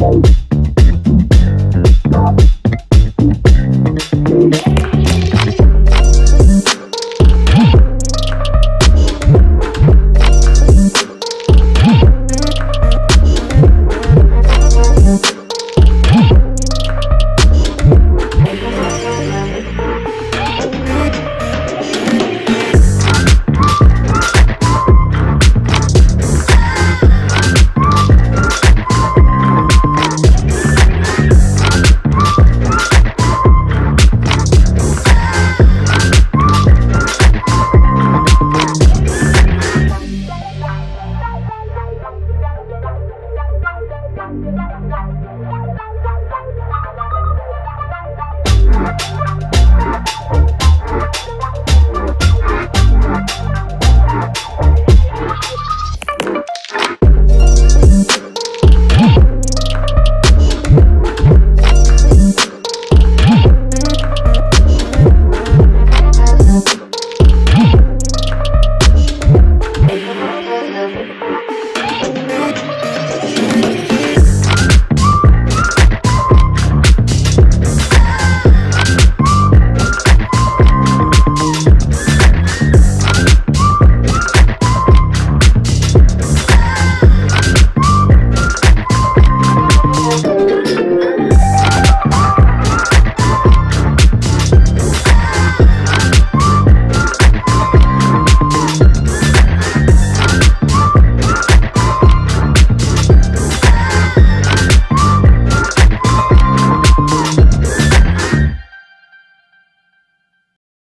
Bye.